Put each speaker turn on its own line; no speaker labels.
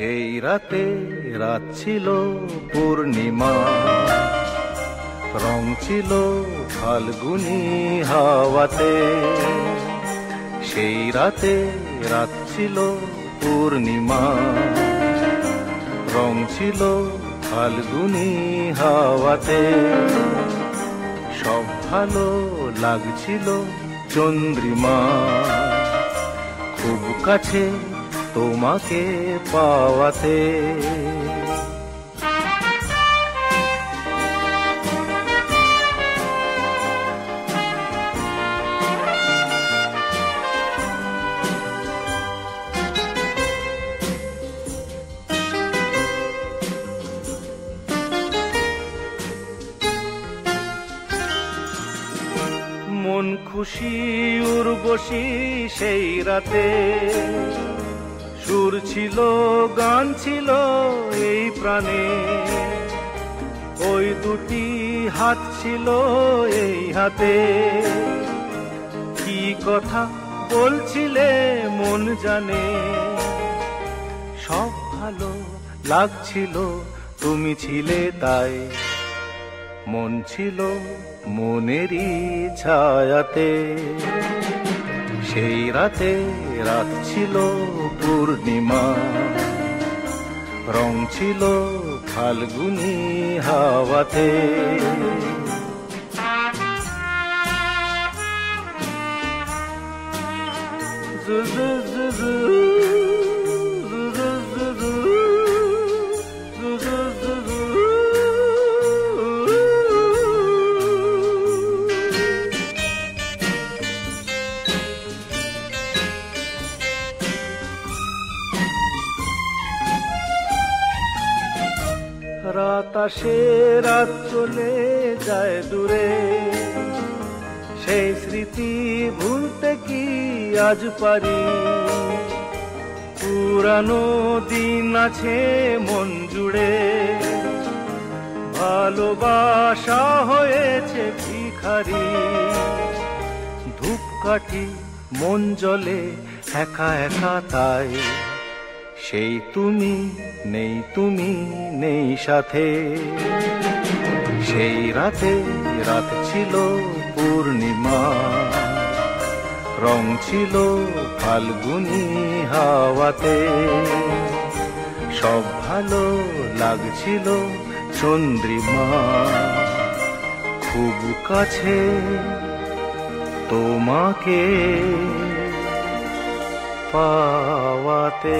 সেই রাতে, রাত ছিল পূর্ণিমা। রং ছিল ফাল্গুনি হাওয়াতে। সেই রাতে, রাত ছিল পূর্ণিমা। রং ছিল ফাল্গুনি হাওয়াতে। সব ভালো লাগছিল চন্দ্রিমা। খুব কাছে তোমাকে পাওয়াতে। মন খুশি উর্বশী সেই রাতে। সুর ছিল, গান ছিল এই প্রাণে। ওই দুটি হাত ছিল এই হাতে। কি কথা বলছিলে মন জানে। সব ভালো লাগছিল, তুমি ছিলে তাই। মন ছিল মনেরই ছায়াতে। সেই রাতে রাত ছিল পূর্ণিমা। রং ছিল ফাল্গুনি হাওয়াতে। জু জু জু রাত আসে, রাত চলে যায় দূরে। সেই স্মৃতি ভুলতে কি আজ পারি? পুরানো দিন আছে মন জুড়ে। ভালোবাসা হয়েছে ভিখারি। ধূপকাঠি মন জলে একা একা তাই। সেই তুমি নেই তুমি নেই সাথে। সেই রাতে, রাত ছিল পূর্ণিমা। রং ছিল ফাল্গুনি হাওয়াতে। সব ভালো লাগছিল চন্দ্রিমা। খুব কাছে তোমাকে। পাওয়াতে